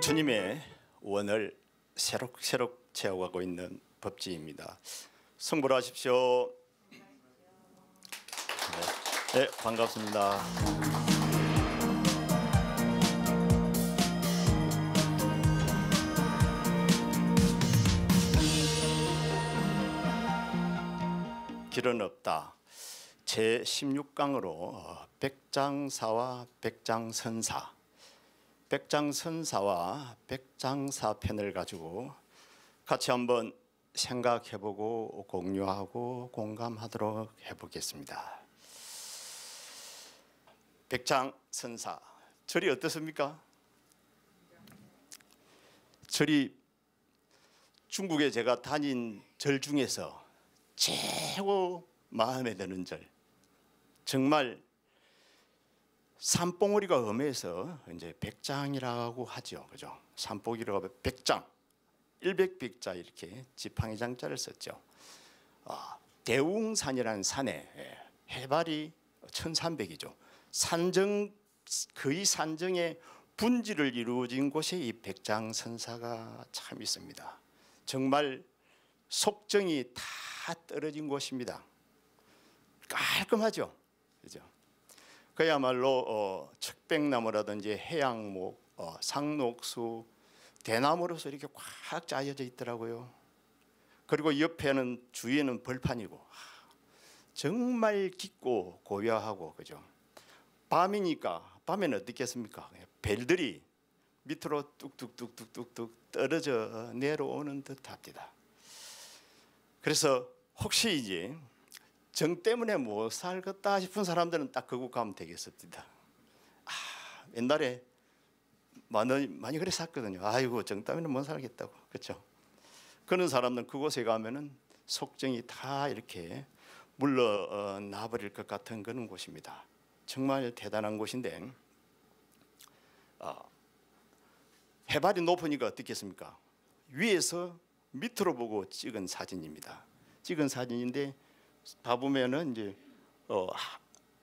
부처님의 원을 새록새록 채워가고 있는 법지입니다. 성불 하십시오. 네, 네, 반갑습니다. 길은 없다. 제 16강으로 백장사와 백장선사 백장선사와 백장사 편을 가지고 같이 한번 생각해보고 공유하고 공감하도록 해보겠습니다. 백장선사 절이 어떻습니까? 절이 중국에 제가 다닌 절 중에서 최고 마음에 드는 절 정말 산봉우리가 음해서 이제 백장이라고 하죠. 그죠? 산봉우리가 백장, 일백백자 이렇게 지팡이 장자를 썼죠. 아, 대웅산이라는 산에 예, 해발이 1300이죠. 산정 거의 산정의 분지를 이루어진 곳에 이 백장 선사가 참 있습니다. 정말 속정이 다 떨어진 곳입니다. 깔끔하죠. 그죠? 그야말로 어, 척백나무라든지 해양목, 어, 상록수, 대나무로서 이렇게 꽉 짜여져 있더라고요. 그리고 옆에는 주위에는 벌판이고 정말 깊고 고요하고 그죠. 밤이니까 밤에는 어떻겠습니까? 벨들이 밑으로 뚝뚝뚝뚝뚝뚝 떨어져 내려오는 듯합니다. 그래서 혹시 이제 정 때문에 못 살겠다 싶은 사람들은 딱 그곳 가면 되겠습니다. 아, 옛날에 많이, 많이 그래 샀거든요. 아이고 정 때문에 못 살겠다고 그렇죠. 그런 사람들은 그곳에 가면은 속정이 다 이렇게 물러나 버릴 것 같은 그런 곳입니다. 정말 대단한 곳인데 어, 해발이 높으니까 어떻겠습니까? 위에서 밑으로 보고 찍은 사진입니다. 찍은 사진인데 봐보면은 이제 어,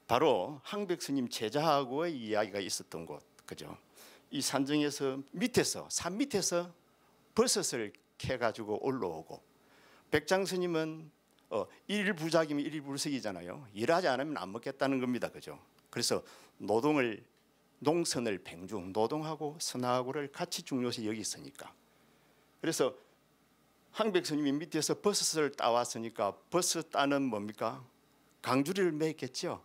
바로 항백 스님 제자하고의 이야기가 있었던 곳, 그죠? 이 산정에서 밑에서 산 밑에서 버섯을 캐가지고 올라오고 백장 스님은 어, 일부작이면 일불석이잖아요. 일하지 않으면 안 먹겠다는 겁니다, 그죠? 그래서 노동을 농선을 뱅중 노동하고 선하고를 같이 중요시 여기 있으니까 그래서 항백 스님이 밑에서 버섯을 따왔으니까 버섯 따는 뭡니까? 강주리를 매겠죠.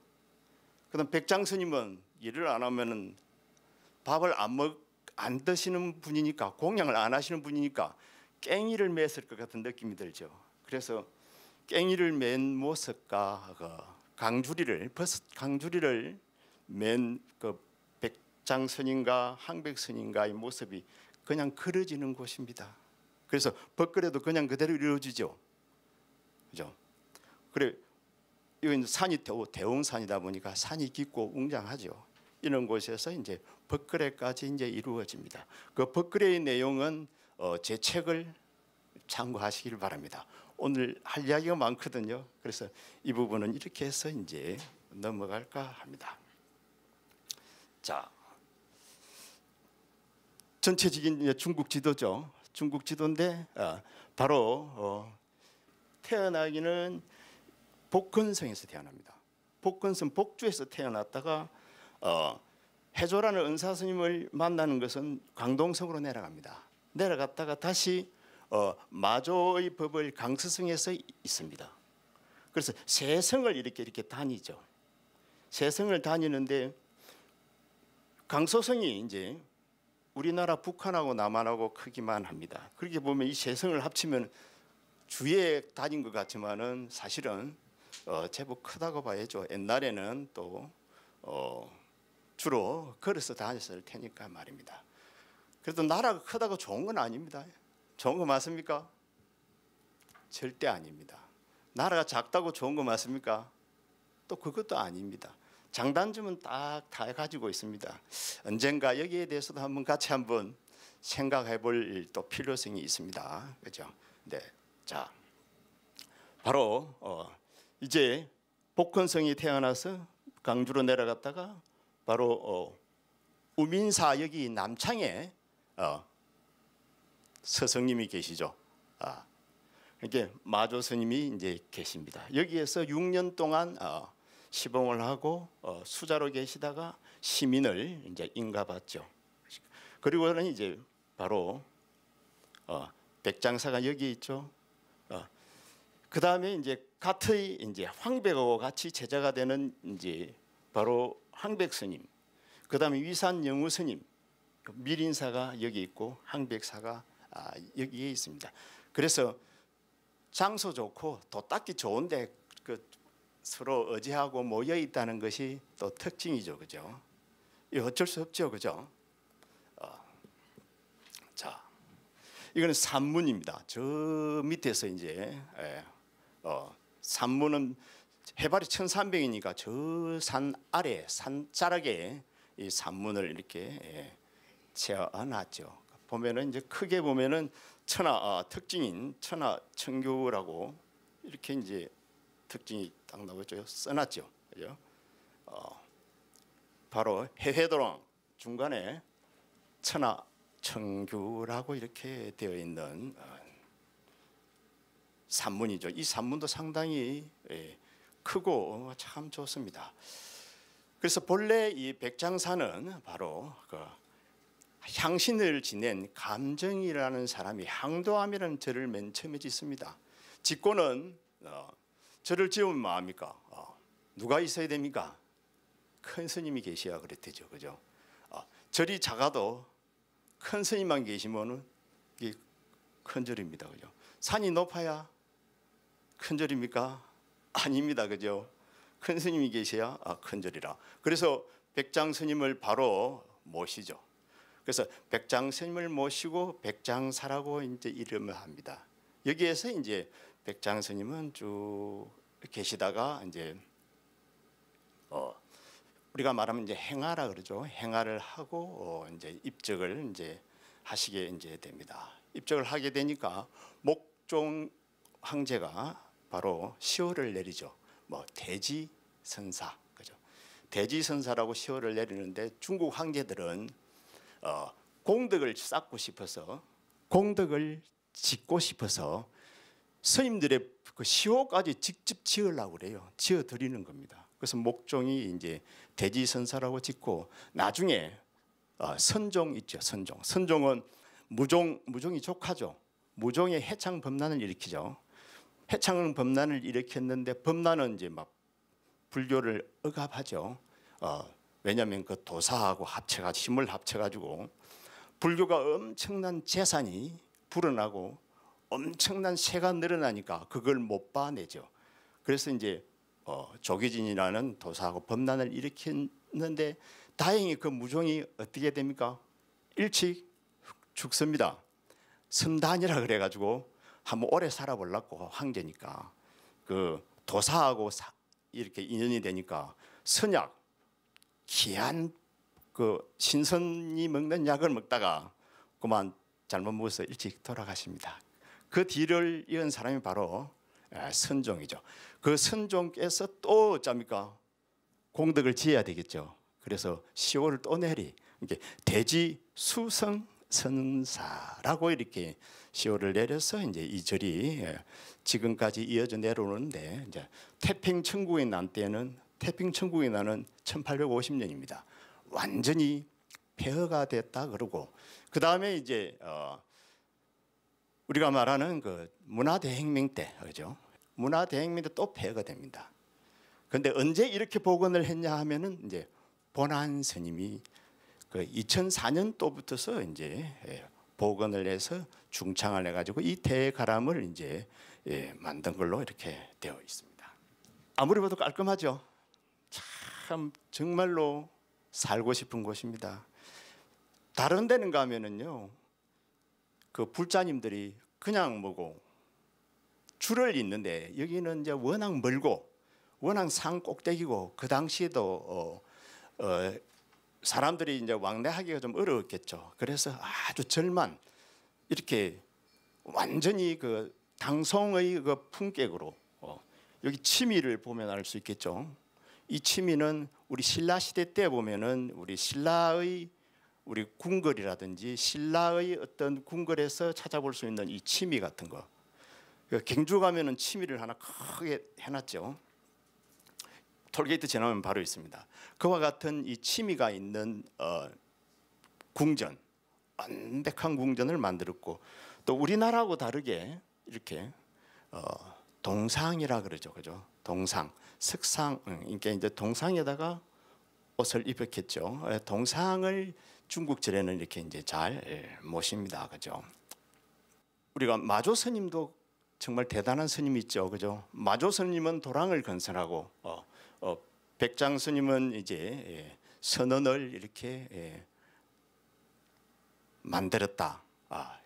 그다음 백장 스님은 일을 안 하면은 밥을 안 먹 안 드시는 분이니까 공양을 안 하시는 분이니까 깽이를 맸을 것 같은 느낌이 들죠. 그래서 깽이를 맨 모습과 그 강주리를 버섯 강주리를 맨 그 백장 스님과 항백 스님과의 모습이 그냥 그려지는 곳입니다. 그래서 벗그래도 그냥 그대로 이루어지죠. 그죠? 그래 이건 산이 대웅산이다 보니까 산이 깊고 웅장하죠. 이런 곳에서 이제 벗그레까지 이제 이루어집니다. 그 벗그레의 내용은 어, 제 책을 참고하시길 바랍니다. 오늘 할 이야기가 많거든요. 그래서 이 부분은 이렇게 해서 이제 넘어갈까 합니다. 자, 전체적인 중국 지도죠. 중국 지도인데 어, 바로 어, 태어나기는 복건성에서 태어납니다. 복건성 복주에서 태어났다가 어, 해조라는 은사 스님을 만나는 것은 광동성으로 내려갑니다. 내려갔다가 다시 어, 마조의 법을 강서성에서 있습니다. 그래서 세 성을 이렇게 이렇게 다니죠. 세 성을 다니는데 강서성이 이제 우리나라 북한하고 남한하고 크기만 합니다. 그렇게 보면 이 세 성을 합치면 주에 다닌 것 같지만은 사실은 어, 제법 크다고 봐야죠. 옛날에는 또 어, 주로 걸어서 다녔을 테니까 말입니다. 그래도 나라가 크다고 좋은 건 아닙니다. 좋은 거 맞습니까? 절대 아닙니다. 나라가 작다고 좋은 거 맞습니까? 또 그것도 아닙니다. 장단점은 딱 다 가지고 있습니다. 언젠가 여기에 대해서도 한번 같이 한번 생각해 볼 또 필요성이 있습니다. 그죠? 네. 자. 바로 어 이제 복건성이 태어나서 강주로 내려갔다가 바로 어 우민사 여기 남창에 어, 스승님이 계시죠. 아, 이렇게 마조 스님이 이제 계십니다. 여기에서 6년 동안 어, 시봉을 하고 어, 수자로 계시다가 시민을 이제 인가받죠. 그리고는 이제 바로 어, 백장사가 여기 있죠. 어, 그 다음에 이제 같의 이제 황백하고 같이 제자가 되는 이제 바로 황백 스님. 그 다음에 위산 영우 스님, 미린사가 여기 있고 황백사가 아, 여기에 있습니다. 그래서 장소 좋고 또 닦기 좋은데 그 서로 의지하고 모여 있다는 것이 또 특징이죠, 그죠? 이 어쩔 수 없죠, 그죠? 어, 자, 이거는 산문입니다. 저 밑에서 이제 예, 어, 산문은 해발이 1,300이니까 저 산 아래 산 자락에 이 산문을 이렇게 예, 채워놨죠. 보면은 이제 크게 보면은 천하 아, 특징인 천하 청교라고 이렇게 이제 특징이 딱 나오죠. 써놨죠. 그죠? 어, 바로 해회도랑 중간에 천하 청교라고 이렇게 되어 있는 어, 산문이죠. 이 산문도 상당히 예, 크고 참 좋습니다. 그래서 본래 이 백장사는 바로 그 향신을 지낸 감정이라는 사람이 항도함이라는 절을 맨 처음에 짓습니다. 짓고는 어, 절을 지으면 뭐합니까? 어, 누가 있어야 됩니까? 큰 스님이 계셔야 그랬대죠, 그죠? 어, 절이 작아도 큰 스님만 계시면은 이게 큰 절입니다, 그죠? 산이 높아야 큰 절입니까? 아닙니다, 그죠? 큰 스님이 계셔야 아, 큰 절이라. 그래서 백장 스님을 바로 모시죠. 그래서 백장 스님을 모시고 백장사라고 이제 이름을 합니다. 여기에서 이제 백장 스님은 쭉 계시다가 이제 어 우리가 말하면 이제 행하라 그러죠. 행하를 하고 어 이제 입적을 이제 하시게 이제 됩니다. 입적을 하게 되니까 목종 황제가 바로 시호를 내리죠. 뭐 대지 선사 그죠. 대지 선사라고 시호를 내리는데 중국 황제들은 어, 공덕을 쌓고 싶어서 공덕을 짓고 싶어서 스님들의 그 시호까지 직접 지으려고 그래요. 지어 드리는 겁니다. 그래서 목종이 이제 대지선사라고 짓고 나중에 어, 선종 있죠. 선종. 선종은 무종 무종이 조카죠. 무종의 해창 범난을 일으키죠. 해창 범난을 일으켰는데 범난은 이제 막 불교를 억압하죠. 어, 왜냐하면 그 도사하고 합쳐가 힘을 합쳐가지고 불교가 엄청난 재산이 불어나고 엄청난 세가 늘어나니까 그걸 못 봐내죠. 그래서 이제 어, 조계진이라는 도사하고 범난을 일으켰는데 다행히 그 무종이 어떻게 됩니까? 일찍 죽습니다. 선단이라 그래가지고 한번 오래 살아보려고 황제니까 그 도사하고 사, 이렇게 인연이 되니까 선약 귀한 그 신선이 먹는 약을 먹다가 그만 잘못 먹어서 일찍 돌아가십니다. 그 뒤를 이은 사람이 바로 선종이죠. 그 선종께서 또 어쩝니까? 공덕을 지어야 되겠죠. 그래서 시호를 또 내리 이게 대지 수성 선사라고 이렇게 시호를 내려서 이제 이 절이 지금까지 이어져 내려오는데 이제 태평 천국에 난 때는 태평 천국에 나는 1850년입니다. 완전히 폐허가 됐다 그러고 그 다음에 이제 어 우리가 말하는 그 문화 대혁명 때 그죠? 문화 대혁명 때 또 폐허가 됩니다. 그런데 언제 이렇게 복원을 했냐 하면은 이제 본안 스님이 그 2004년도부터서 이제 예, 복원을 해서 중창을 해가지고 이 대가람을 이제 예, 만든 걸로 이렇게 되어 있습니다. 아무리 봐도 깔끔하죠. 참 정말로 살고 싶은 곳입니다. 다른 데는 가면은요, 그 불자님들이 그냥 뭐고 줄을 잇는데 여기는 이제 워낙 멀고 워낙 산 꼭대기고 그 당시에도 어, 어, 사람들이 이제 왕래하기가 좀 어려웠겠죠. 그래서 아주 절만 이렇게 완전히 그 당송의 그 품격으로 어, 여기 치미를 보면 알 수 있겠죠. 이 취미는 우리 신라 시대 때 보면은 우리 신라의 우리 궁궐이라든지 신라의 어떤 궁궐에서 찾아볼 수 있는 이 취미 같은 거. 그 경주 가면은 취미를 하나 크게 해놨죠. 톨게이트 지나면 바로 있습니다. 그와 같은 이 취미가 있는 어, 궁전, 완벽한 궁전을 만들었고 또 우리나라하고 다르게 이렇게 어, 동상이라 그러죠, 그죠? 동상, 석상, 그러니까 이제 동상에다가 옷을 입혔겠죠. 예, 동상을 중국 절에는 이렇게 이제 잘 예, 모십니다, 그죠? 우리가 마조 스님도 정말 대단한 스님이 있죠, 그죠? 마조 스님은 도랑을 건설하고 어, 어, 백장 스님은 이제 예, 선언을 이렇게 예, 만들었다, 아,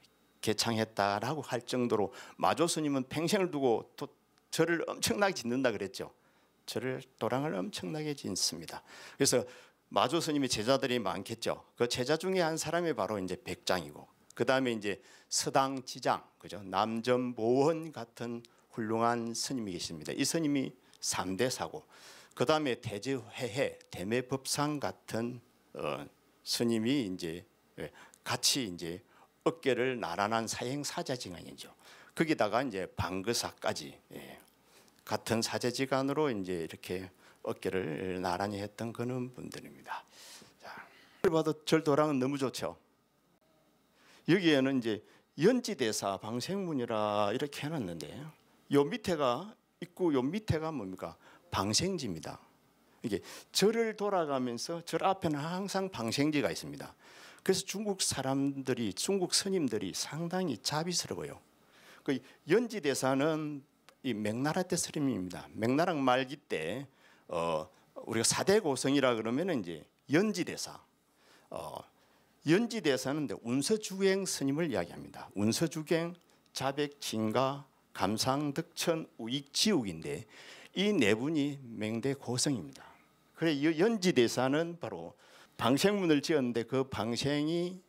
개창했다라고 할 정도로 마조 스님은 평생을 두고 또 절을 엄청나게 짓는다 그랬죠. 절을 도랑을 엄청나게 짓습니다. 그래서 마조 스님의 제자들이 많겠죠. 그 제자 중에 한 사람이 바로 이제 백장이고 그 다음에 이제 서당 지장, 그죠? 남전보원 같은 훌륭한 스님이 계십니다. 이 스님이 삼대사고 그 다음에 대제회해, 대매법상 같은 어, 스님이 이제 예, 같이 이제 어깨를 나란한 사행 사자지간이죠. 거기다가 이제 방거사까지 예, 같은 사제지간으로 이제 이렇게 어깨를 나란히 했던 그런 분들입니다. 자, 봐도 절도랑은 너무 좋죠. 여기에는 이제 연지대사 방생문이라 이렇게 해놨는데 요 밑에가 있고 요 밑에가 뭡니까 방생지입니다. 이게 절을 돌아가면서 절 앞에는 항상 방생지가 있습니다. 그래서 중국 사람들이 중국 스님들이 상당히 자비스러워요. 그 연지대사는 이 맥나라 때 스님입니다. 맥나라 말기 때 어, 우리가 사대 고성이라 그러면 이제 연지대사. 어, 연지대사는 운서주행 스님을 이야기합니다. 운서주행, 자백, 진가, 감상, 득천, 우익, 지옥인데 이 네 분이 맹대 고성입니다. 그래 연지대사는 바로 방생문을 지었는데 그 방생이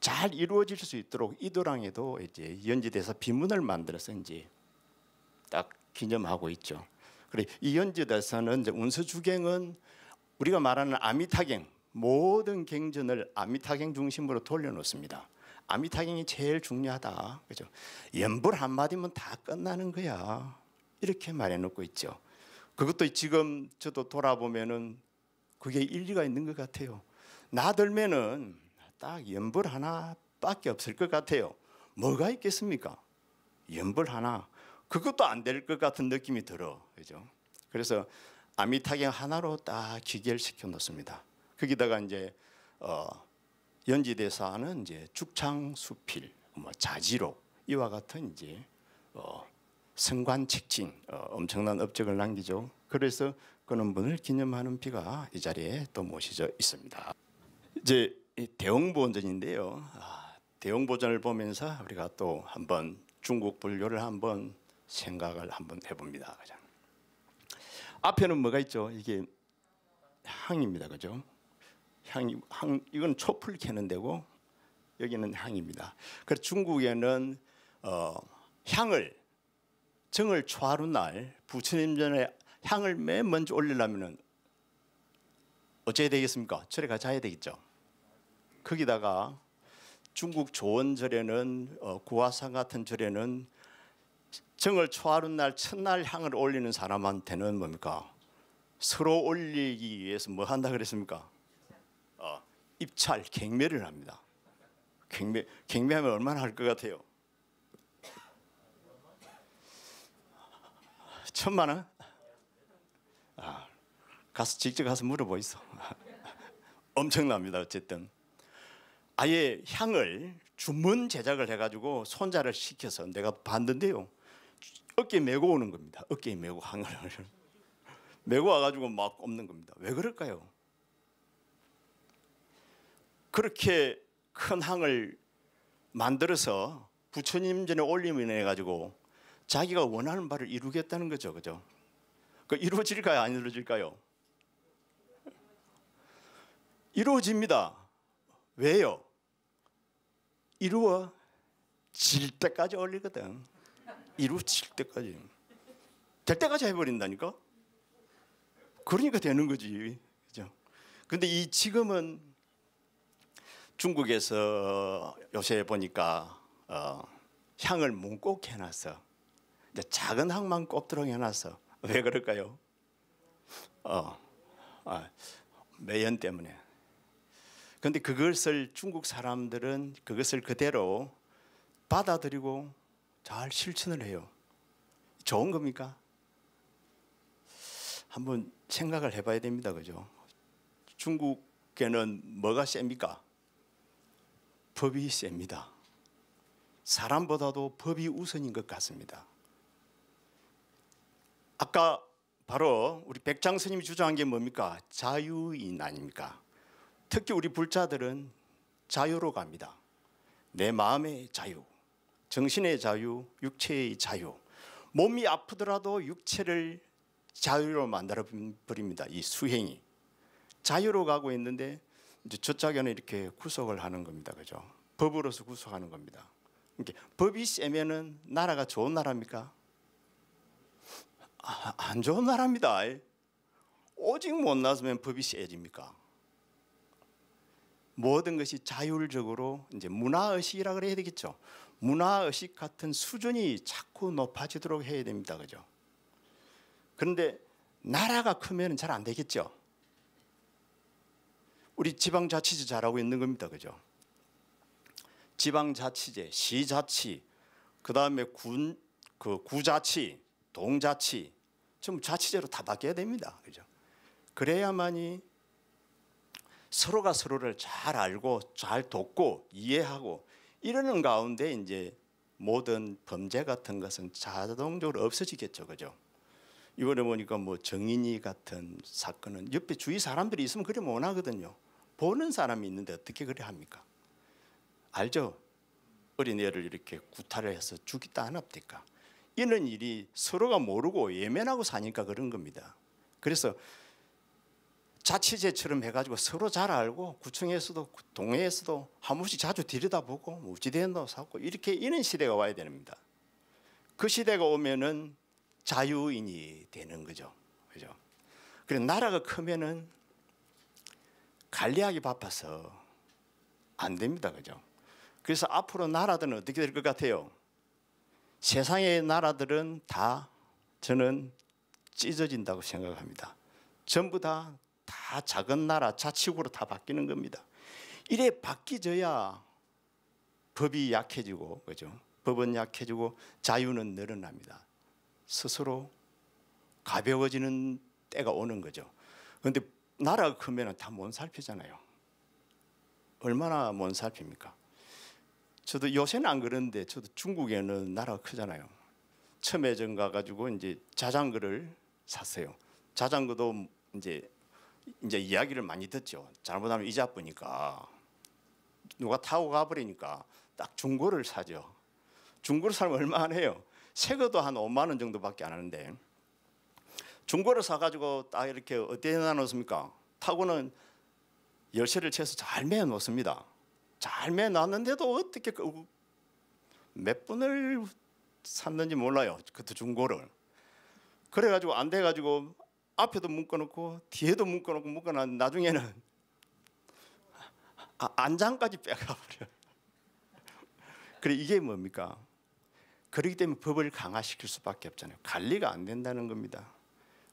잘 이루어질 수 있도록 이도랑에도 이제 연지대사 비문을 만들어서 이제 딱 기념하고 있죠. 그래 이 연지대사는 이제 운서주경은 우리가 말하는 아미타경 모든 경전을 아미타경 중심으로 돌려놓습니다. 아미타경이 제일 중요하다. 그죠? 연불 한 마디면 다 끝나는 거야. 이렇게 말해놓고 있죠. 그것도 지금 저도 돌아보면은 그게 일리가 있는 것 같아요. 나들면은 딱 연불 하나밖에 없을 것 같아요. 뭐가 있겠습니까? 연불 하나. 그것도 안 될 것 같은 느낌이 들어. 그죠? 그래서 아미타경 하나로 딱 기결시켜 놓습니다. 거기다가 이제 어, 연지대사는 이제 죽창수필, 뭐 자지록 이와 같은 이제 어, 성관책진 어, 엄청난 업적을 남기죠. 그래서 그런 분을 기념하는 비가 이 자리에 또 모셔져 있습니다. 이제 대웅보전인데요. 아, 대웅보전을 보면서 우리가 또 한번 중국 불교를 한번 생각을 한번 해봅니다. 그죠? 앞에는 뭐가 있죠? 이게 향입니다, 그죠? 향이 향 이건 촛불 켜는 데고 여기는 향입니다. 그래서 중국에는 어, 향을 정을 초하루 날 부처님 전에 향을 맨 먼저 올리려면은 어째야 되겠습니까? 절에 가자야 되겠죠. 거기다가 중국 조원절에는 어, 구화상 같은 절에는 정을 초하는 날 첫날 향을 올리는 사람한테는 뭡니까? 서로 올리기 위해서 뭐 한다 그랬습니까? 어, 입찰 경매를 합니다. 경매 경매하면 얼마나 할 것 같아요? 천만 원? 아, 가서 직접 가서 물어보이소. 엄청납니다. 어쨌든 아예 향을 주문 제작을 해가지고 손자를 시켜서 내가 봤는데요. 어깨 메고 오는 겁니다. 어깨에 메고 향을 메고 와가지고 막 꼽는 겁니다. 왜 그럴까요? 그렇게 큰 향을 만들어서 부처님 전에 올리면 해가지고 자기가 원하는 바를 이루겠다는 거죠, 그죠? 그 이루어질까요? 안 이루어질까요? 이루어집니다. 왜요? 이루어질 때까지 올리거든. 이루어질 때까지. 될 때까지 해버린다니까? 그러니까 되는 거지. 그죠? 근데 이 지금은 중국에서 요새 보니까 어, 향을 뭉꼭 해놨어. 작은 항만 꼽도록 해놨어. 왜 그럴까요? 어, 아, 매연 때문에. 근데 그것을 중국 사람들은 그것을 그대로 받아들이고 잘 실천을 해요. 좋은 겁니까? 한번 생각을 해봐야 됩니다, 그죠? 중국에는 뭐가 셉니까? 법이 셉니다. 사람보다도 법이 우선인 것 같습니다. 아까 바로 우리 백장 스님이 주장한 게 뭡니까? 자유인 아닙니까? 특히 우리 불자들은 자유로 갑니다. 내 마음의 자유, 정신의 자유, 육체의 자유. 몸이 아프더라도 육체를 자유로 만들어 버립니다. 이 수행이 자유로 가고 있는데 이제 저짝에는 이렇게 구속을 하는 겁니다. 그죠? 법으로서 구속하는 겁니다. 그러니까 법이 세면은 나라가 좋은 나라입니까? 아, 안 좋은 나라입니다. 오직 못 나서면 법이 세집니까? 모든 것이 자율적으로 이제 문화 의식이라 그래야 되겠죠. 문화 의식 같은 수준이 자꾸 높아지도록 해야 됩니다. 그죠? 그런데 나라가 크면 잘 안 되겠죠. 우리 지방자치제 잘하고 있는 겁니다. 그죠? 지방자치제, 시자치, 그 다음에 군, 그 구자치, 동자치, 좀 자치제로 다 바뀌어야 됩니다. 그죠? 그래야만이 서로가 서로를 잘 알고 잘 돕고 이해하고 이러는 가운데 이제 모든 범죄 같은 것은 자동적으로 없어지겠죠. 그죠? 이번에 보니까 뭐 정인이 같은 사건은 옆에 주위 사람들이 있으면 그래 못 하거든요. 보는 사람이 있는데 어떻게 그래 합니까? 알죠? 어린애를 이렇게 구타를 해서 죽이다 안 합니까? 이런 일이 서로가 모르고 예면하고 사니까 그런 겁니다. 그래서 자치제처럼 해가지고 서로 잘 알고 구청에서도 동해에서도 한 번씩 자주 들여다보고 뭐 우지대도 사고 이렇게 이런 시대가 와야 됩니다. 그 시대가 오면은 자유인이 되는 거죠. 그죠? 그래 나라가 크면은 관리하기 바빠서 안 됩니다. 그죠? 그래서 앞으로 나라들은 어떻게 될 것 같아요? 세상의 나라들은 다 저는 찢어진다고 생각합니다. 전부 다, 다 작은 나라 자치국으로 다 바뀌는 겁니다. 이래 바뀌져야 법이 약해지고, 그죠? 법은 약해지고 자유는 늘어납니다. 스스로 가벼워지는 때가 오는 거죠. 그런데 나라가 크면 다못 살피잖아요. 얼마나 못 살핍니까? 저도 요새는 안 그런데 저도 중국에는 나라가 크잖아요. 처음에 전 가가지고 이제 자전거를 샀어요. 자전거도 이제 이제 이야기를 많이 듣죠. 잘못하면 이자 뿌니까 누가 타고 가버리니까 딱 중고를 사죠. 중고를 사면 얼마 안 해요. 새 거도 한 5만 원 정도밖에 안 하는데 중고를 사가지고 딱 이렇게 어디에 놔놓습니까? 타고는 열쇠를 채서 잘 매어 놓습니다. 잘 매어 놨는데도 어떻게 그몇 분을 샀는지 몰라요. 그때 중고를. 그래가지고 안 돼가지고 앞에도 묶어놓고 뒤에도 묶어놓고 묶어놨 나중에는 아, 안장까지 빼가버려. 그래 이게 뭡니까? 그렇기 때문에 법을 강화시킬 수밖에 없잖아요. 관리가 안 된다는 겁니다.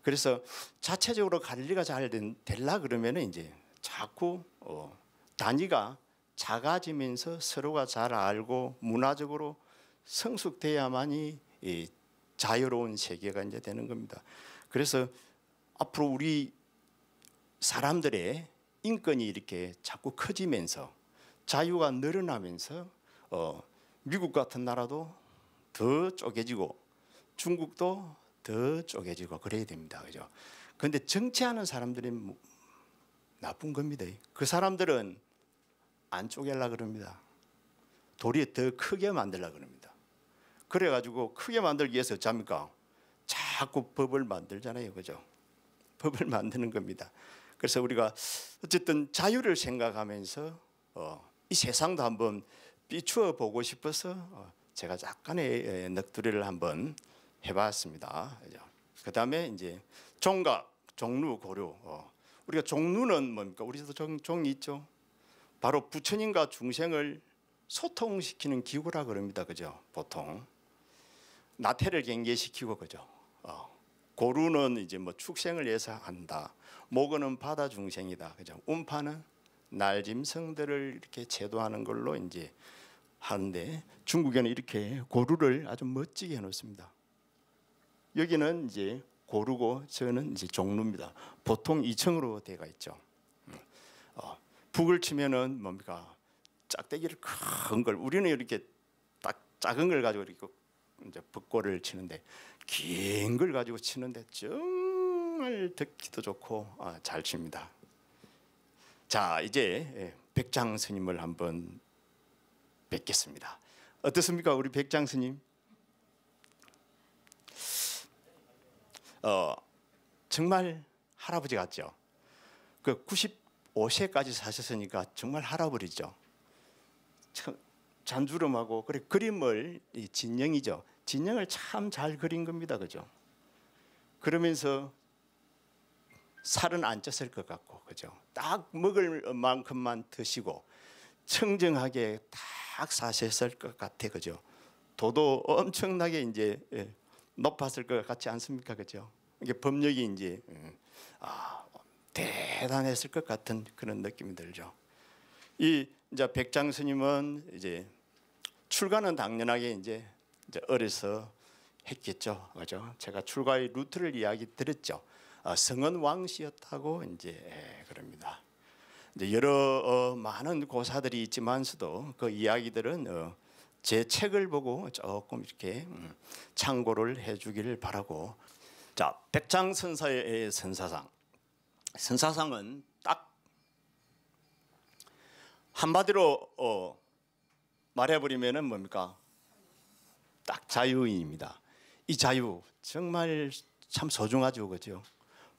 그래서 자체적으로 관리가 잘 될라 그러면은 이제 자꾸 어, 단위가 작아지면서 서로가 잘 알고 문화적으로 성숙돼야만이 이 자유로운 세계가 이제 되는 겁니다. 그래서 앞으로 우리 사람들의 인권이 이렇게 자꾸 커지면서 자유가 늘어나면서 어, 미국 같은 나라도 더 쪼개지고 중국도 더 쪼개지고 그래야 됩니다. 그죠? 근데 정치하는 사람들이 뭐 나쁜 겁니다. 그 사람들은 안 쪼갤라 그럽니다. 도리어 더 크게 만들라 그럽니다. 그래가지고 크게 만들기 위해서 어쩝니까? 자꾸 법을 만들잖아요. 그죠? 법을 만드는 겁니다. 그래서 우리가 어쨌든 자유를 생각하면서 어, 이 세상도 한번 비추어 보고 싶어서 어, 제가 약간의 넋두리를 한번 해봤습니다. 그 다음에 이제 종각, 종루, 고려. 어. 우리가 종루는 뭡니까? 우리도 종, 종이 있죠. 바로 부처님과 중생을 소통시키는 기구라 그럽니다. 그죠? 보통 나태를 경계시키고 그죠? 어. 고루는 이제 뭐 축생을 위해서 한다. 목은 바다 중생이다. 그죠? 음파는 날짐승들을 이렇게 제도하는 걸로 이제 하는데 중국에는 이렇게 고루를 아주 멋지게 해놓습니다. 여기는 이제 고루고 저는 이제 종루입니다. 보통 2층으로 되어 있죠. 음. 어, 북을 치면은 뭡니까 짝대기를 큰 걸 우리는 이렇게 딱 작은 걸 가지고 이렇게 이제 벚골을 치는데 긴 걸 가지고 치는데 정말 듣기도 좋고 아, 잘 칩니다. 자 이제 예, 백장 스님을 한번 뵙겠습니다. 어떻습니까, 우리 백장 스님? 어 정말 할아버지 같죠. 그 95세까지 사셨으니까 정말 할아버지죠. 참 잔주름하고 그래 그림을 진영이죠. 진영을 참 잘 그린 겁니다, 그죠? 그러면서 살은 안 쪘을 것 같고, 그죠? 딱 먹을 만큼만 드시고 청정하게 딱 사셨을 것 같아, 그죠? 도도 엄청나게 이제 예, 높았을 것 같지 않습니까, 그죠? 이게 법력이 이제 음, 아, 대단했을 것 같은 그런 느낌이 들죠. 이 이제 백장 스님은 이제 출가는 당연하게 이제, 이제 어려서 했겠죠, 그죠? 제가 출가의 루트를 이야기 드렸죠. 어, 성은 왕씨였다고 이제 예, 그럽니다. 이제 여러 어, 많은 고사들이 있지만서도 그 이야기들은 어, 제 책을 보고 조금 이렇게 음, 참고를 해주기를 바라고. 자, 백장 선사의 선사상. 선사상은 딱 한마디로 어, 말해버리면은 뭡니까? 딱 자유인입니다. 이 자유 정말 참 소중하죠, 그죠?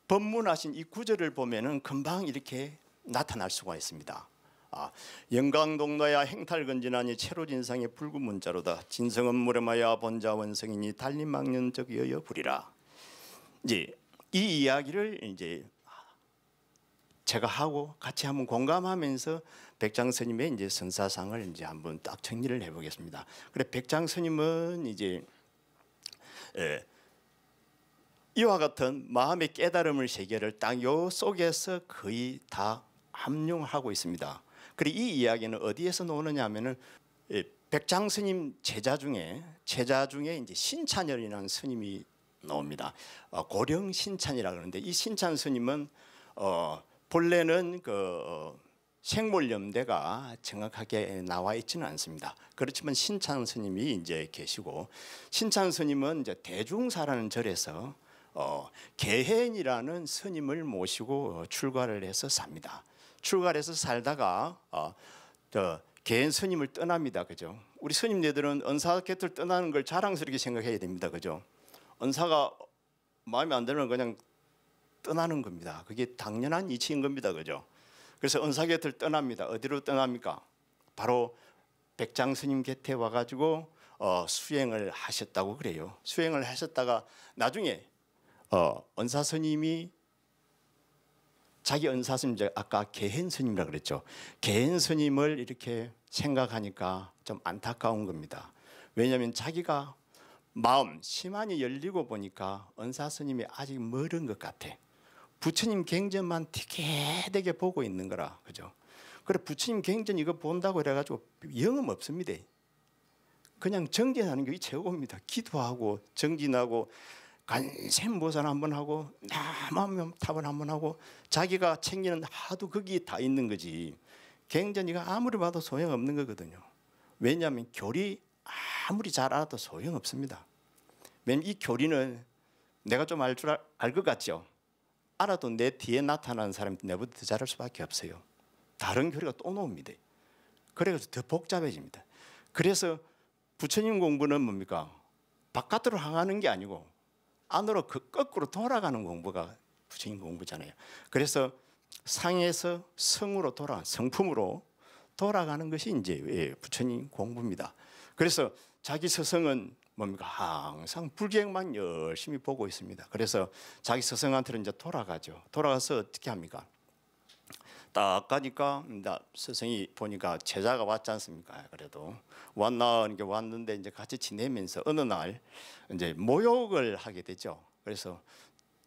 법문하신 이 구절을 보면은 금방 이렇게 나타날 수가 있습니다. 아, 영광동로야 행탈건진하니 채로진상의 붉은 문자로다. 진성은 무렴하야 본자 원성이니 달림망년적이여 부리라. 이제 이 이야기를 이제 제가 하고 같이 한번 공감하면서 백장 스님의 이제 선사상을 이제 한번 딱 정리를 해보겠습니다. 그래 백장 스님은 이제 예, 이와 같은 마음의 깨달음을 세계를 딱 요 속에서 거의 다 함용하고 있습니다. 그리고 이 이야기는 어디에서 나오느냐 하면은 예, 백장 스님 제자 중에 제자 중에 이제 신찬열이라는 스님이 나옵니다. 어, 고령 신찬이라 그러는데 이 신찬 스님은 어, 본래는 그 어, 생물염대가 정확하게 나와 있지는 않습니다. 그렇지만 신찬 스님이 이제 계시고 신찬 스님은 이제 대중사라는 절에서 어, 개hen이라는 스님을 모시고 출가를 해서 삽니다. 출가를 해서 살다가 어, 저 개hen 스님을 떠납니다. 그죠? 우리 스님네들은 은사 곁을 떠나는 걸 자랑스럽게 생각해야 됩니다. 그죠? 은사가 마음에 안 들면 그냥 떠나는 겁니다. 그게 당연한 이치인 겁니다. 그죠? 그래서 은사 곁을 떠납니다. 어디로 떠납니까? 바로 백장 스님 곁에 와가지고 어, 수행을 하셨다고 그래요. 수행을 하셨다가 나중에 어, 은사 스님이 자기 은사 스님 아까 개hen 스님이라 그랬죠. 개hen 스님을 이렇게 생각하니까 좀 안타까운 겁니다. 왜냐하면 자기가 마음 심한이 열리고 보니까 은사 스님이 아직 멀은 것 같아. 부처님 경전만 되게 보고 있는 거라 그죠? 그래 부처님 경전 이거 본다고 그래 가지고 영음 없습니다. 그냥 정진하는 게 최고입니다. 기도하고 정진하고 간샘보살 한번 하고 남하면 탑을 한번 하고 자기가 챙기는 하도 거기 다 있는 거지. 경전이가 아무리 봐도 소용 없는 거거든요. 왜냐하면 교리 아무리 잘 알아도 소용 없습니다. 왜냐면 이 교리는 내가 좀 알 줄 알것 같죠. 알아도 내 뒤에 나타나는 사람이 내보다 더 잘할 수밖에 없어요. 다른 교리가 또 나옵니다. 그래서 더 복잡해집니다. 그래서 부처님 공부는 뭡니까? 바깥으로 향하는 게 아니고 안으로 그 거꾸로 돌아가는 공부가 부처님 공부잖아요. 그래서 상에서 성으로 돌아 성품으로 돌아가는 것이 이제 예, 부처님 공부입니다. 그래서 자기 스승은 뭡니까 항상 불경만 열심히 보고 있습니다. 그래서 자기 스승한테는 이제 돌아가죠. 돌아가서 어떻게 합니까? 딱 가니까 나 스승이 보니까 제자가 왔지 않습니까? 그래도 왔나 이렇게 왔는데 이제 같이 지내면서 어느 날 이제 모욕을 하게 되죠. 그래서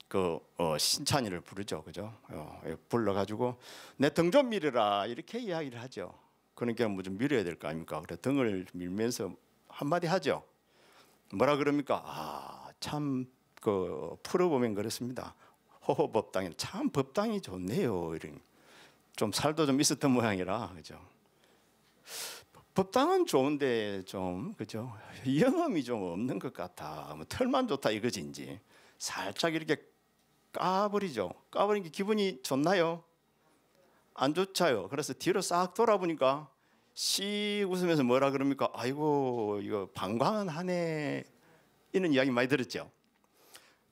그 어, 신찬이를 부르죠, 그죠? 어, 불러가지고 내 등 좀 밀어라 이렇게 이야기를 하죠. 그러니까 뭐좀 밀어야 될 거 아닙니까? 그래 등을 밀면서 한마디 하죠. 뭐라 그럽니까? 아, 참 그 풀어보면 그렇습니다. 호호 법당에 참 법당이 좋네요. 이런 좀 살도 좀 있었던 모양이라 그죠. 법당은 좋은데 좀 그죠. 영험이 좀 없는 것 같아. 뭐 털만 좋다 이거지인지 살짝 이렇게 까버리죠. 까버린 게 기분이 좋나요? 안 좋자요. 그래서 뒤로 싹 돌아보니까 씩 웃으면서 뭐라 그럽니까? 아이고 이거 방광은 하네 이런 이야기 많이 들었죠.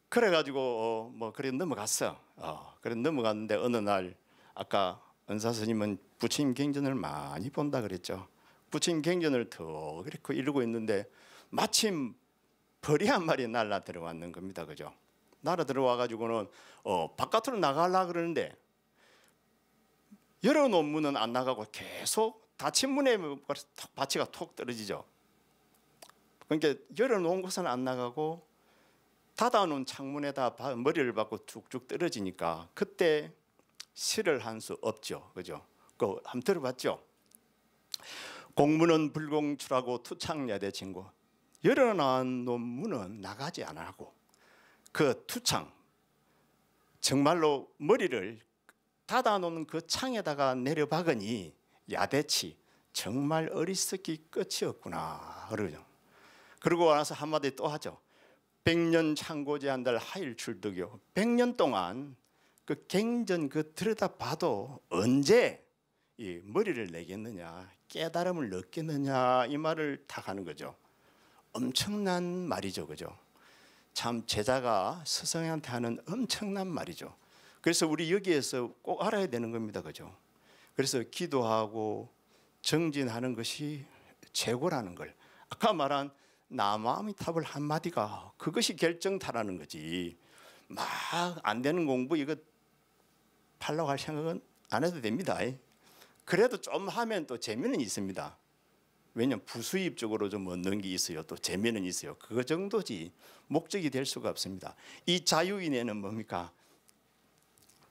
그래가지고 어, 뭐 그래 넘어갔어. 어, 그래 넘어갔는데 어느 날 아까 은사 스님은 부처님 경전을 많이 본다 그랬죠. 부처님 경전을 더 그렇게 이루고 있는데 마침 벌이 한 마리 날라 들어왔는 겁니다. 그죠? 날아 들어와 가지고는 어, 바깥으로 나가려 그러는데 열어놓은 문은 안 나가고 계속 닫힌 문에 바치가 톡 떨어지죠. 그러니까 열어놓은 곳은 안 나가고 닫아놓은 창문에다 머리를 받고 쭉쭉 떨어지니까 그때 실을 한수 없죠, 그죠? 그 한번 들어봤죠? 공문은 불공출하고 투창야대 친구 열어놓은 문은 나가지 않고 그 투창 정말로 머리를 닫아놓은 그 창에다가 내려박으니 야대치 정말 어리석기 끝이었구나 그러죠. 그러고 나서 한마디 또 하죠. 백년 창고제 한달 하일 출득요. 백년 동안 그 갱전 그 들여다 봐도 언제 이 머리를 내겠느냐 깨달음을 얻겠느냐 이 말을 다 하는 거죠. 엄청난 말이죠, 그죠? 참 제자가 스승한테 하는 엄청난 말이죠. 그래서 우리 여기에서 꼭 알아야 되는 겁니다, 그죠? 그래서 기도하고 정진하는 것이 최고라는 걸 아까 말한 나마음이 탑을 한 마디가 그것이 결정타라는 거지. 막 안 되는 공부 이거 팔라고 할 생각은 안 해도 됩니다. 그래도 좀 하면 또 재미는 있습니다. 왜냐면 부수입적으로 좀 얻는 게 있어요. 또 재미는 있어요. 그 정도지 목적이 될 수가 없습니다. 이 자유인에는 뭡니까?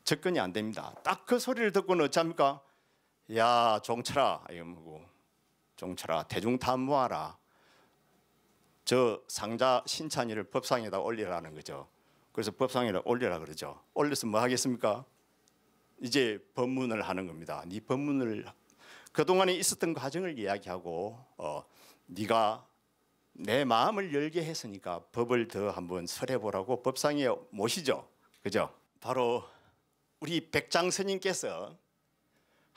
접근이 안 됩니다. 딱 그 소리를 듣고는 어쩝니까? 야 종철아 뭐고 종철아 대중탐 모아라. 저 상자 신찬이를 법상에다 올리라는 거죠. 그래서 법상에다 올리라 그러죠. 올려서 뭐 하겠습니까? 이제 법문을 하는 겁니다. 네 법문을 그동안에 있었던 과정을 이야기하고 어, 네가 내 마음을 열게 했으니까 법을 더 한번 설해 보라고 법상에 모시죠. 그죠? 바로 우리 백장 스님께서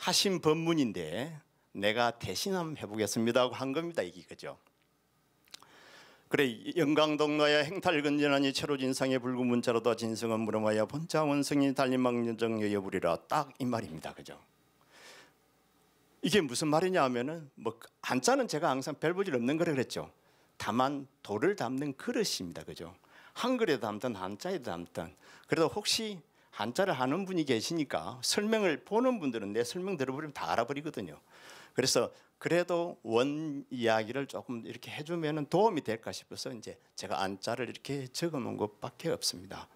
하신 법문인데 내가 대신 한번 해보겠습니다 하고 한 겁니다. 이게 그죠? 그래 영광동로야 행탈근전하니 체로진상의 불구 문자로도 진성은 물어마야 본자 원성이 달림망정여 여부리라 딱 이 말입니다. 그죠? 이게 무슨 말이냐 하면은 뭐 한자는 제가 항상 별 볼일 없는 거라 그랬죠. 다만 돌을 담는 그릇입니다. 그죠? 한글에 담든 한자에 담든 그래도 혹시 한자를 하는 분이 계시니까 설명을 보는 분들은 내 설명 들어버리면 다 알아버리거든요. 그래서 그래도 원 이야기를 조금 이렇게 해주면 도움이 될까 싶어서 이제 제가 안자를 이렇게 적어놓은 것밖에 없습니다.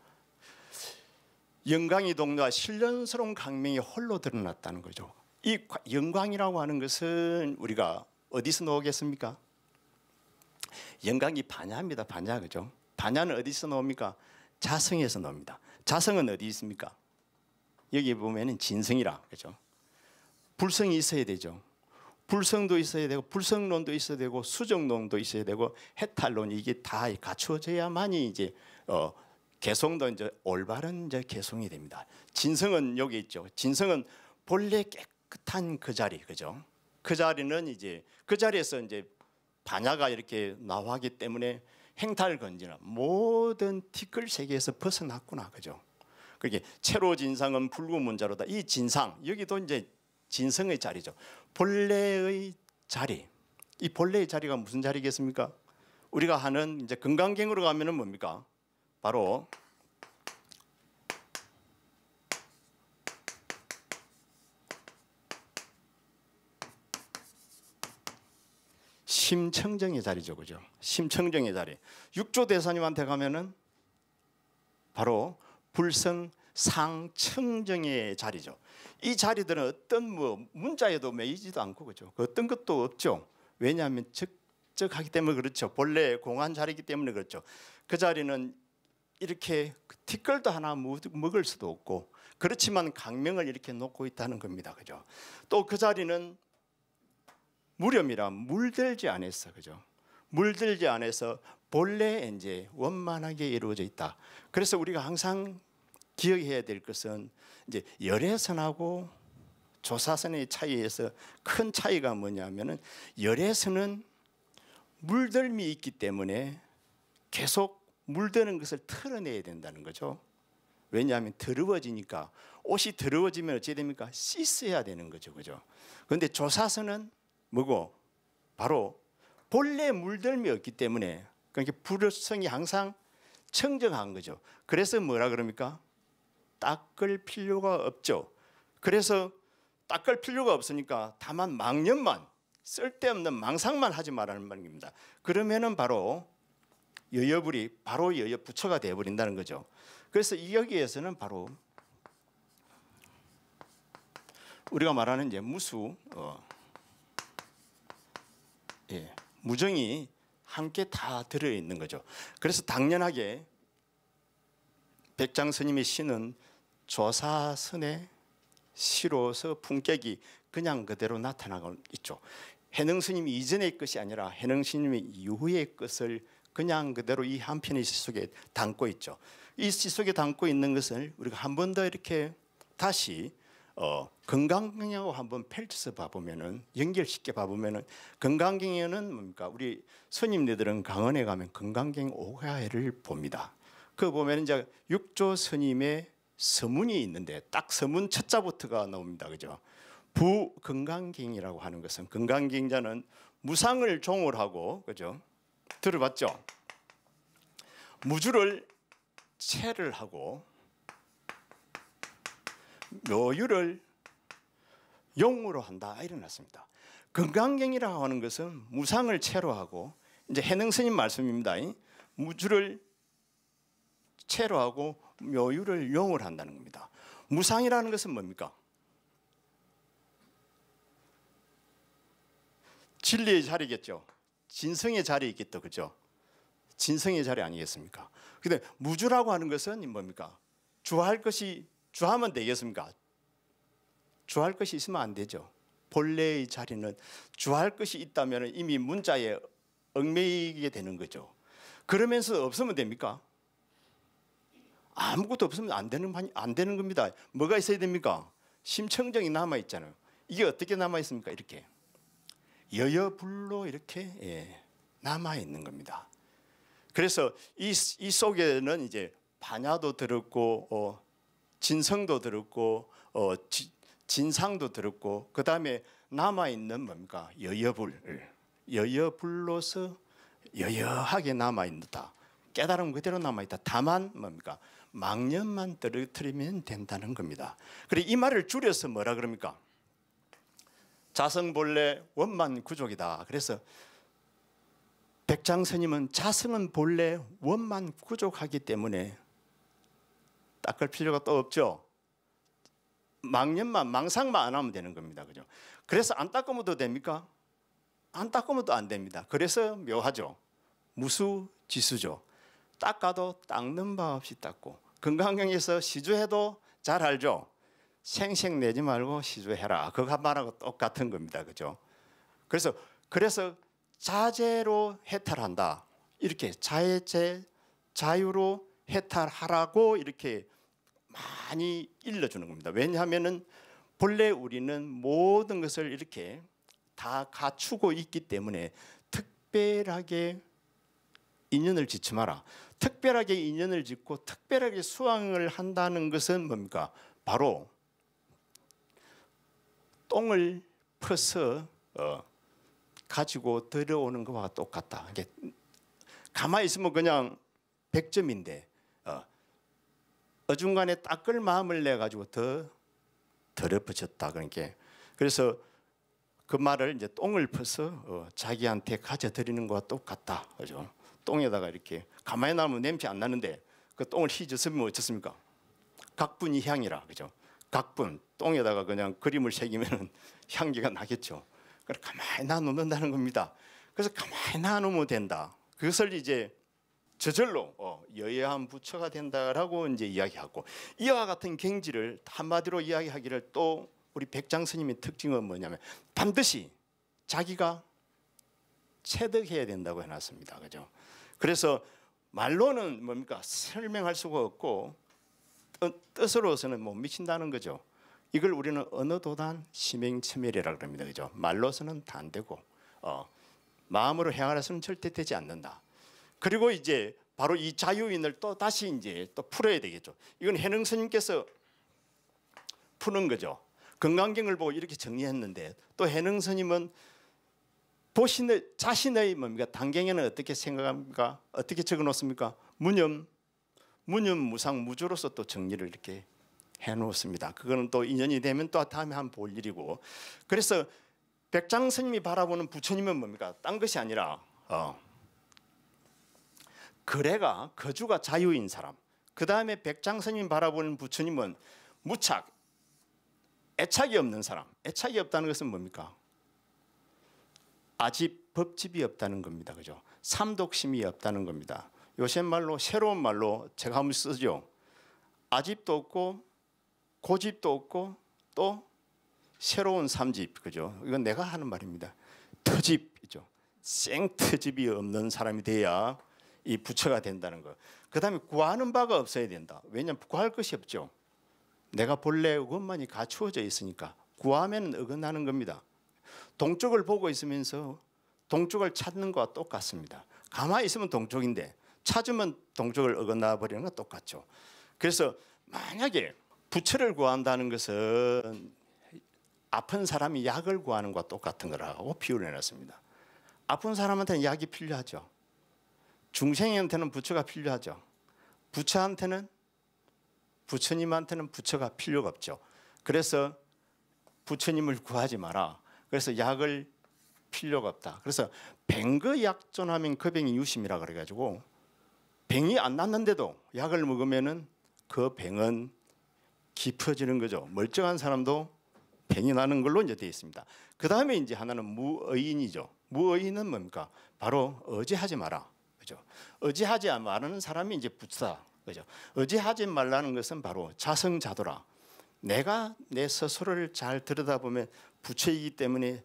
영광이 동로와 신련스러운 강명이 홀로 드러났다는 거죠. 이 영광이라고 하는 것은 우리가 어디서 나오겠습니까? 영광이 반야입니다. 반야 그죠? 반야는 어디서 나옵니까? 자성에서 나옵니다. 자성은 어디 있습니까? 여기 보면은 진성이라 그죠? 불성이 있어야 되죠. 불성도 있어야 되고 불성론도 있어야 되고 수정론도 있어야 되고 해탈론 이게 다 갖추어져야만이 이제 어 개성도 이제 올바른 이제 개성이 됩니다. 진성은 여기 있죠. 진성은 본래 깨끗한 그 자리 그죠? 그 자리는 이제 그 자리에서 이제 반야가 이렇게 나와기 때문에 행탈 건지나 모든 티끌 세계에서 벗어났구나 그죠? 그게 채로 진상은 불구 문자로다. 이 진상 여기도 이제 진성의 자리죠. 본래의 자리. 이 본래의 자리가 무슨 자리겠습니까? 우리가 하는 이제 건강경으로 가면은 뭡니까? 바로 심청정의 자리죠, 그죠? 심청정의 자리. 육조 대사님한테 가면은 바로 불성 상청정의 자리죠. 이 자리들은 어떤 뭐 문자에도 매이지도 않고 그죠. 그 어떤 것도 없죠. 왜냐하면 적적하기 때문에 그렇죠. 본래 공한 자리이기 때문에 그렇죠. 그 자리는 이렇게 티끌도 하나 먹을 수도 없고 그렇지만 강명을 이렇게 놓고 있다는 겁니다. 그죠? 또 그 자리는 무렴이라 물들지 않았어. 그죠? 물들지 않아서 본래 이제 원만하게 이루어져 있다. 그래서 우리가 항상 기억해야 될 것은 이제 열애선하고 조사선의 차이에서 큰 차이가 뭐냐면은 열애선은 물들미 있기 때문에 계속 물드는 것을 털어내야 된다는 거죠. 왜냐하면 더러워지니까 옷이 더러워지면 어찌 됩니까? 씻어야 되는 거죠, 그죠? 그런데 조사선은 뭐고 바로 본래 물들미 없기 때문에 그러니까 불효성이 항상 청정한 거죠. 그래서 뭐라 그럽니까? 닦을 필요가 없죠. 그래서 닦을 필요가 없으니까 다만 망념만 쓸데없는 망상만 하지 말라는 말입니다. 그러면은 바로 여여불이 바로 여여 부처가 되어 버린다는 거죠. 그래서 이 여기에서는 바로 우리가 말하는 이제 무수 어, 예, 무정이 함께 다 들어 있는 거죠. 그래서 당연하게 백장 스님의 시는 조사선의 시로서 품격이 그냥 그대로 나타나고 있죠. 해능 스님이 이전의 것이 아니라 해능 스님의 이후의 것을 그냥 그대로 이 한 편의 시 속에 담고 있죠. 이 시 속에 담고 있는 것을 우리가 한 번 더 이렇게 다시 어, 건강경하고 한번 펼쳐서 봐보면은 연결시켜 봐보면은 건강경에는 뭡니까 우리 스님네들은 강원에 가면 건강경 오가회를 봅니다. 그 보면 이제 육조 스님의 서문이 있는데 딱 서문 첫 자부터가 나옵니다. 그죠? 부건강경이라고 하는 것은 건강경자는 무상을 종을 하고 그죠? 들어봤죠? 무주를 채를 하고 묘유를 용으로 한다 이러났습니다. 건강경이라고 하는 것은 무상을 채로 하고 이제 해능 스님 말씀입니다. 무주를 채로 하고 묘유를 용을 한다는 겁니다. 무상이라는 것은 뭡니까? 진리의 자리겠죠. 진성의 자리에 있겠죠. 그죠? 진성의 자리 아니겠습니까? 근데 무주라고 하는 것은 뭡니까? 주할 것이 주하면 되겠습니까? 주할 것이 있으면 안 되죠. 본래의 자리는 주할 것이 있다면 이미 문자에 얽매이게 되는 거죠. 그러면서 없으면 됩니까? 아무것도 없으면 안 되는 안 되는 겁니다. 뭐가 있어야 됩니까? 심청정이 남아 있잖아요. 이게 어떻게 남아 있습니까? 이렇게 여여불로 이렇게 예, 남아 있는 겁니다. 그래서 이, 이 속에는 이제 반야도 들었고 어, 진성도 들었고 어, 지, 진상도 들었고 그 다음에 남아 있는 뭡니까 여여불 여여불로서 여여하게 남아 있다. 깨달음 그대로 남아 있다. 다만 뭡니까 망념만 떨어뜨리면 된다는 겁니다. 그리고 이 말을 줄여서 뭐라 그럽니까? 자성 본래 원만 구족이다. 그래서 백장 스님은 자성은 본래 원만 구족하기 때문에 닦을 필요가 또 없죠. 망념만 망상만 안 하면 되는 겁니다. 그죠? 그래서 안 닦으면 됩니까? 안 닦으면 안 됩니다. 그래서 묘하죠. 무수 지수죠. 닦아도 닦는 바 없이 닦고 건강경에서 시주해도 잘 알죠. 생생 내지 말고 시주해라. 그거 한 말하고 똑같은 겁니다. 그죠? 그래서 그래서 자제로 해탈한다. 이렇게 자해제 자유로 해탈하라고 이렇게 많이 일러주는 겁니다. 왜냐하면은 본래 우리는 모든 것을 이렇게 다 갖추고 있기 때문에 특별하게 인연을 짓지 마라. 특별하게 인연을 짓고 특별하게 수왕을 한다는 것은 뭡니까? 바로 똥을 퍼서 어, 가지고 들어오는 것과 똑같다. 가만히 있으면 그냥 100점인데 어, 어중간에 닦을 마음을 내 가지고 더 더럽혀졌다. 그러니까 그래서 그 말을 이제 똥을 퍼서 어, 자기한테 가져 드리는 거와 똑같다. 그죠? 똥에다가 이렇게 가만히 놔면 냄새 안 나는데 그 똥을 휘저으면 어떻습니까? 각분이 향이라 그죠? 각분 똥에다가 그냥 그림을 새기면 향기가 나겠죠. 그래 가만히 놔놓는다는 겁니다. 그래서 가만히 놔놓으면 된다. 그것을 이제 저절로 어, 여예한 부처가 된다라고 이제 이야기하고 이와 같은 경지를 한마디로 이야기하기를 또 우리 백장 스님의 특징은 뭐냐면 반드시 자기가 체득해야 된다고 해놨습니다. 그죠? 그래서 말로는 뭡니까 설명할 수가 없고 뜻으로서는 못 미친다는 거죠. 이걸 우리는 언어 도단 심행체멸이라 그럽니다. 그죠? 말로서는 다 안 되고 어, 마음으로 행하라서는 절대 되지 않는다. 그리고 이제 바로 이 자유인을 또 다시 이제 또 풀어야 되겠죠. 이건 해능 스님께서 푸는 거죠. 건강경을 보고 이렇게 정리했는데 또 해능 스님은 보신의 자신의 뭡니까 단경에는 어떻게 생각합니까? 어떻게 적어놓습니까? 무념, 무념 무상 무주로서 또 정리를 이렇게 해놓습니다. 그거는 또 인연이 되면 또 다음에 한 볼 일이고 그래서 백장 스님이 바라보는 부처님은 뭡니까? 딴 것이 아니라 어, 거래가 거주가 자유인 사람. 그 다음에 백장 스님 바라보는 부처님은 무착, 애착이 없는 사람. 애착이 없다는 것은 뭡니까? 아집 법집이 없다는 겁니다. 그죠? 삼독심이 없다는 겁니다. 요새 말로 새로운 말로 제가 한번 쓰죠. 아집도 없고 고집도 없고 또 새로운 삼집 그죠? 이건 내가 하는 말입니다. 터집이죠. 생터집이 없는 사람이 돼야 이 부처가 된다는 거. 그 다음에 구하는 바가 없어야 된다. 왜냐하면 구할 것이 없죠. 내가 본래 그것만이 갖추어져 있으니까 구하면 어긋나는 겁니다. 동쪽을 보고 있으면서 동쪽을 찾는 것과 똑같습니다. 가만히 있으면 동쪽인데 찾으면 동쪽을 어긋나 버리는 것 똑같죠. 그래서 만약에 부처를 구한다는 것은 아픈 사람이 약을 구하는 것과 똑같은 거라고 비유를 해놨습니다. 아픈 사람한테는 약이 필요하죠. 중생한테는 부처가 필요하죠. 부처한테는 부처님한테는 부처가 필요가 없죠. 그래서 부처님을 구하지 마라. 그래서 약을 필요가 없다. 그래서 뱅거약존하면 그 병이 유심이라 그래가지고 병이 안 낫는데도 약을 먹으면은 그 병은 깊어지는 거죠. 멀쩡한 사람도 병이 나는 걸로 이제 되어 있습니다. 그 다음에 이제 하나는 무의인이죠. 무의인은 뭡니까? 바로 의지하지 마라. 그죠? 의지하지 말하는 사람이 이제 부처다. 그죠? 의지하지 말라는 것은 바로 자성자도라. 내가 내 스스로를 잘 들여다보면 부처이기 때문에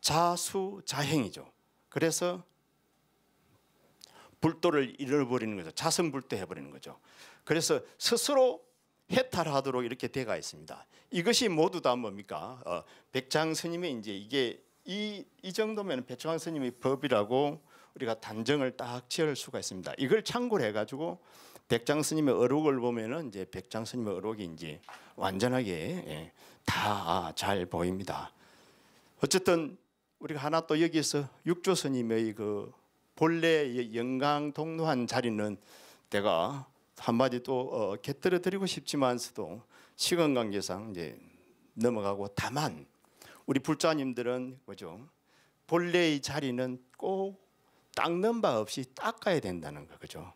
자수자행이죠. 그래서 불도를 잃어버리는 거죠. 자성불도 해버리는 거죠. 그래서 스스로 해탈하도록 이렇게 되어 있습니다. 이것이 모두 다 뭡니까? 어, 백장 스님의 이제 이게 이, 이 정도면 백장 스님의 법이라고 우리가 단정을 딱 지을 수가 있습니다. 이걸 참고를 해가지고 백장 스님의 어록을 보면은 이제 백장 스님의 어록이 이제 완전하게 예, 다잘 보입니다. 어쨌든 우리가 하나 또 여기서 육조 스님의 그 본래 영광 동로한 자리는 내가 한마디 또 어, 곁들여 드리고 싶지만서도 시간 관계상 이제 넘어가고 다만 우리 불자님들은 뭐죠? 본래의 자리는 꼭 닦는 바 없이 닦아야 된다는 거 그죠?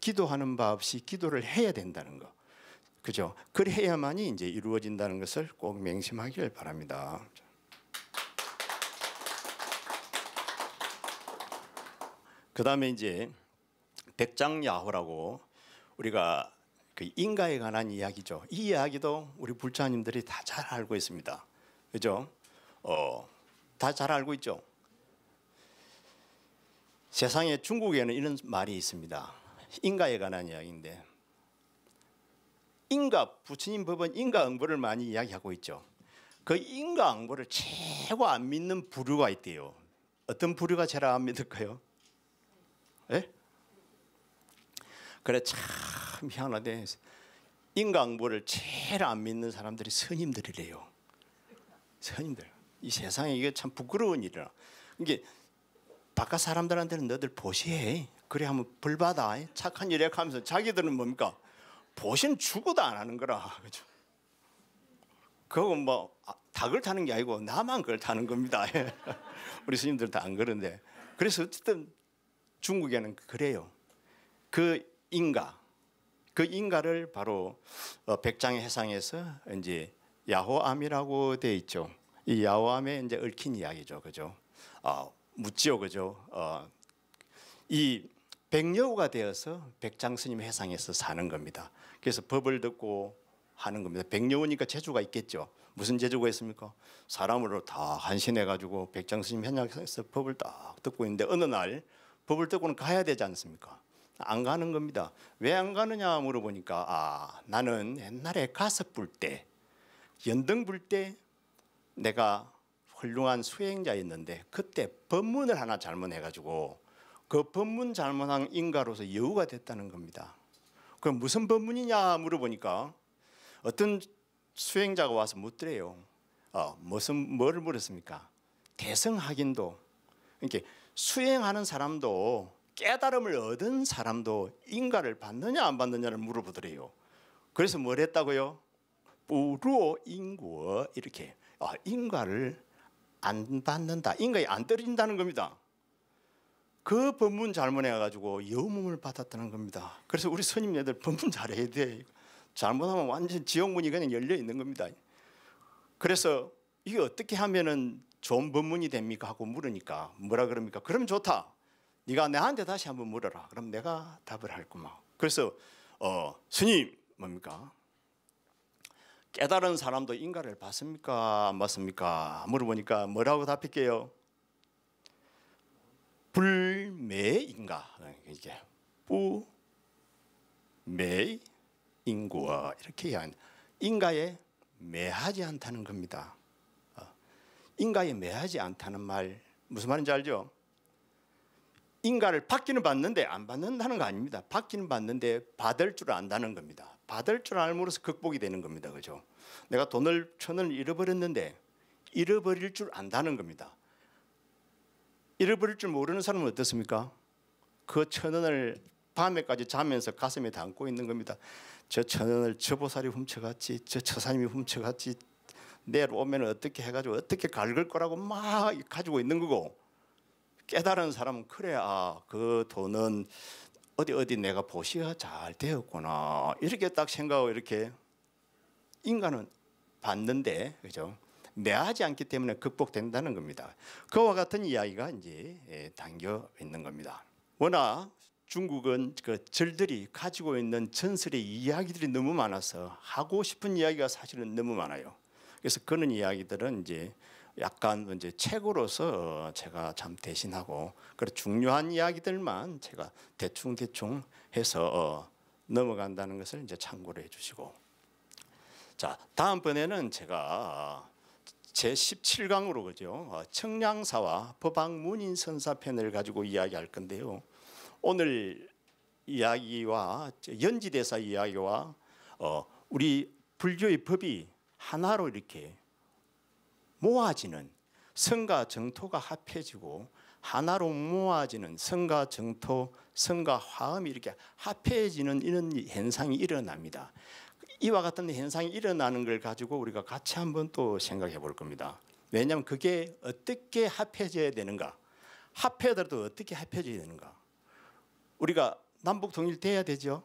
기도하는 바 없이 기도를 해야 된다는 거 그죠? 그래야만이 이제 이루어진다는 것을 꼭 맹심하기를 바랍니다. 그 다음에 이제 백장야호라고 우리가 그 인가에 관한 이야기죠. 이 이야기도 우리 불자님들이 다 잘 알고 있습니다. 그죠? 어, 다 잘 알고 있죠. 세상에 중국에는 이런 말이 있습니다. 인가에 관한 이야기인데 인가 부처님 법은 인가 응보를 많이 이야기하고 있죠. 그 인가 응보를 최고 안 믿는 부류가 있대요. 어떤 부류가 제일 안 믿을까요? 예? 그래 참 희한하대. 인가 응보를 제일 안 믿는 사람들이 스님들이래요. 스님들. 이 세상에 이게 참 부끄러운 일이라. 이게 바깥 사람들한테는 너들 보시해. 그래 하면 벌 받아. 착한 일 하면서 자기들은 뭡니까? 보신 죽어도 안 하는 거라. 그죠? 그거 뭐다 다 그렇다는 게 아니고 나만 그렇다는 겁니다. 우리 스님들 다 안 그런데 그래서 어쨌든 중국에는 그래요. 그 인가 그 인가를 바로 어, 백장의 해상에서 이제 야호암이라고 돼 있죠. 이 야호암에 이제 얽힌 이야기죠, 그죠? 어, 묻지요, 그죠? 어, 이 백여우가 되어서 백장 스님 해상에서 사는 겁니다. 그래서 법을 듣고 하는 겁니다. 백여우니까 재주가 있겠죠. 무슨 재주가 있습니까? 사람으로 다 한신해 가지고 백장 스님 현장에서 법을 딱 듣고 있는데 어느 날 법을 듣고는 가야 되지 않습니까? 안 가는 겁니다. 왜 안 가느냐 물어보니까 아 나는 옛날에 가석 불때 연등 불 때 내가 훌륭한 수행자였는데 그때 법문을 하나 잘못해가지고 그 법문 잘못한 인가로서 여우가 됐다는 겁니다. 그 무슨 법문이냐 물어보니까 어떤 수행자가 와서 묻더래요. 어, 무슨 뭐를 물었습니까? 대성학인도 이렇게 수행하는 사람도 깨달음을 얻은 사람도 인가를 받느냐 안 받느냐를 물어보더래요. 그래서 뭘 했다고요? 뿌로 인구 이렇게 아, 인가를 안 받는다. 인가에 안 떨어진다는 겁니다. 그 법문 잘못해 가지고 여몸을 받았다는 겁니다. 그래서 우리 스님네들 법문 잘해야 돼. 잘못하면 완전 지옥문이 그냥 열려 있는 겁니다. 그래서 이게 어떻게 하면은 좋은 법문이 됩니까 하고 물으니까 뭐라 그럽니까? 그럼 좋다. 네가 내한테 다시 한번 물어라. 그럼 내가 답을 할구만. 그래서 어, 스님 뭡니까? 깨달은 사람도 인가를 받습니까? 안 받습니까? 물어보니까 뭐라고 답할게요? 불매인가 이게 부매인구와 이렇게 한 인가에 매하지 않다는 겁니다. 어, 인가에 매하지 않다는 말 무슨 말인지 알죠? 인가를 받기는 받는데 안 받는다는 거 아닙니다. 받기는 받는데 받을 줄 안다는 겁니다. 받을 줄 알므로써 극복이 되는 겁니다. 그죠? 내가 돈을 천을 잃어버렸는데 잃어버릴 줄 안다는 겁니다. 잃어버릴 줄 모르는 사람은 어떻습니까? 그 천 원을 밤에까지 자면서 가슴에 담고 있는 겁니다. 저 천 원을 저 보살이 훔쳐갔지, 저 처사님이 훔쳐갔지. 내일 오면 어떻게 해가지고 어떻게 갈글 거라고 막 가지고 있는 거고 깨달은 사람은 그래 아 그 돈은 어디 어디 내가 보시가 잘 되었구나 이렇게 딱 생각하고 이렇게 인간은 받는데 그죠 매하지 않기 때문에 극복된다는 겁니다. 그와 같은 이야기가 이제 예, 담겨 있는 겁니다. 워낙 중국은 그 절들이 가지고 있는 전설의 이야기들이 너무 많아서 하고 싶은 이야기가 사실은 너무 많아요. 그래서 그런 이야기들은 이제 약간 이제 책으로서 제가 참 대신하고 그런 중요한 이야기들만 제가 대충 대충 해서 어, 넘어간다는 것을 이제 참고로 해주시고. 자 다음번에는 제가 제 17강으로 그죠? 어, 청량사와 법왕문인 선사편을 가지고 이야기할 건데요. 오늘 이야기와 연지대사 이야기와 어, 우리 불교의 법이 하나로 이렇게 모아지는 성과 정토가 합해지고 하나로 모아지는 성과 정토, 성과 화음이 이렇게 합해지는 이런 현상이 일어납니다. 이와 같은 현상이 일어나는 걸 가지고 우리가 같이 한번 또 생각해 볼 겁니다. 왜냐하면 그게 어떻게 합해져야 되는가? 합해더라도 어떻게 합해져야 되는가? 우리가 남북 통일돼야 되죠.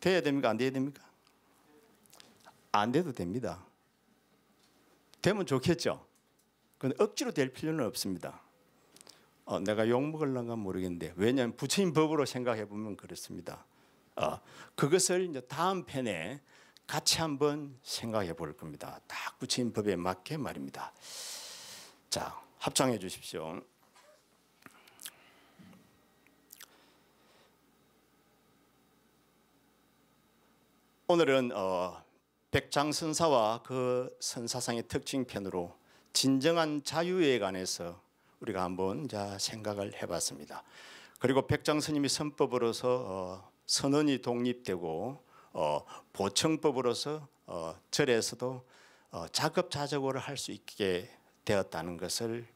돼야 됩니까? 안 돼야 됩니까? 안 돼도 됩니다. 되면 좋겠죠. 근데 억지로 될 필요는 없습니다. 어, 내가 욕 먹을란가 모르겠는데 왜냐하면 부처님 법으로 생각해 보면 그렇습니다. 어, 그것을 이제 다음 편에 같이 한번 생각해 볼 겁니다. 딱 부처님 법에 맞게 말입니다. 자, 합창해 주십시오. 오늘은 어, 백장 선사와 그 선사상의 특징 편으로 진정한 자유에 관해서 우리가 한번 자 생각을 해봤습니다. 그리고 백장 스님이 선법으로서 어, 선언이 독립되고 어, 보청법으로서 어, 절에서도 어, 자급자족을 할수 있게 되었다는 것을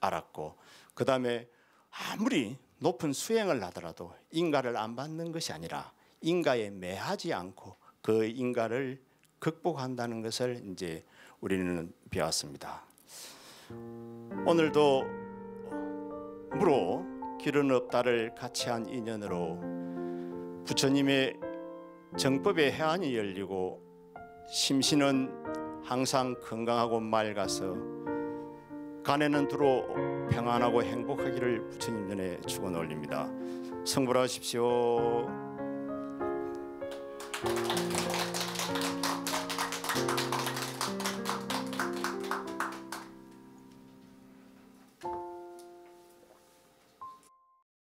알았고 그 다음에 아무리 높은 수행을 하더라도 인가를 안 받는 것이 아니라 인가에 매하지 않고 그 인가를 극복한다는 것을 이제 우리는 배웠습니다. 오늘도 무로 길은 없다를 같이 한 인연으로 부처님의 정법의 해안이 열리고 심신은 항상 건강하고 맑아서 간에는 두루 평안하고 행복하기를 부처님 전에 축원 올립니다. 성불하십시오.